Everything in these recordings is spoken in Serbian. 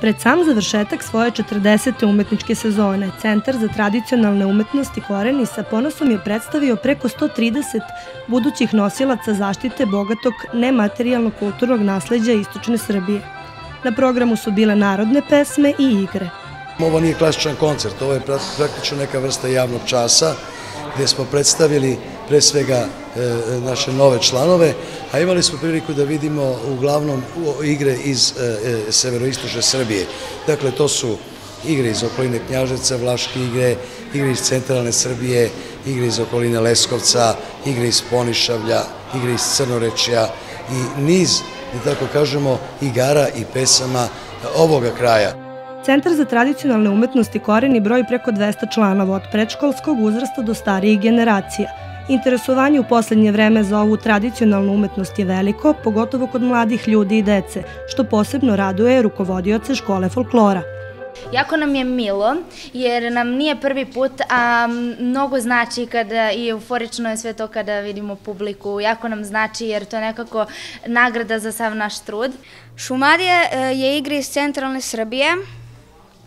Pred sam završetak svoje 40. umetničke sezone, Centar za tradicionalne umetnosti Koreni sa ponosom je predstavio preko 130 budućih nosilaca zaštite bogatog nematerijalnog kulturnog nasleđa Istočne Srbije. Na programu su bile narodne pesme i igre. Ovo nije klasičan koncert, ovo je praktično neka vrsta javnog časa gde smo predstavili pre svega naše nove članove, a imali smo priliku da vidimo uglavnom igre iz e, e, severoistočne Srbije. Dakle, to su igre iz okoline Knjaževca, Vlaške igre, igre iz centralne Srbije, igre iz okoline Leskovca, igre iz Ponišavlja, igre iz Crnorečja i niz, da tako kažemo, igara i pesama ovoga kraja. Centar za tradicionalne umetnosti Koreni broji preko 200 članova od predškolskog uzrasta do starijih generacija. Interesovanje u poslednje vreme za ovu tradicionalnu umetnost je veliko, pogotovo kod mladih ljudi i dece, što posebno raduje rukovodioce škole folklora. Jako nam je milo, jer nam nije prvi put, a mnogo znači kada i euforično je sve to kada vidimo publiku. Jako nam znači jer to je nekako nagrada za sav naš trud. Šumadija e, je igra iz centralne Srbije,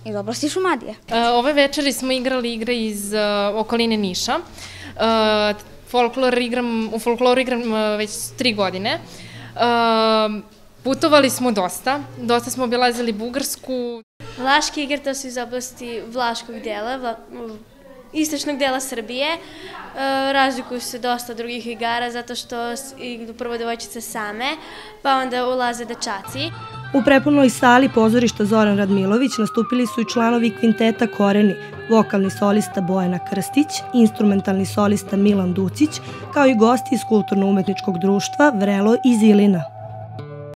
iz oblasti Šumadije. E, ove večeri smo igrali igre iz e, okoline Niša. E, folklor igram, u folkloru igram već tri godine. Putovali smo dosta, dosta smo obilazili Bugarsku. Vlaške igre to su iz oblasti Vlaškog dela, istočnog dela Srbije. Razlikuju se dosta drugih igara zato što idu prvo devojčice same, pa onda ulaze dečaci. U prepunoj sali pozorišta Zoran Radmilović nastupili su i članovi kvinteta Koreni, vokalni solista Bojana Krstić, instrumentalni solista Milan Ducić, kao i gosti iz Kulturno-umetničkog društva Vrelo i Zilina.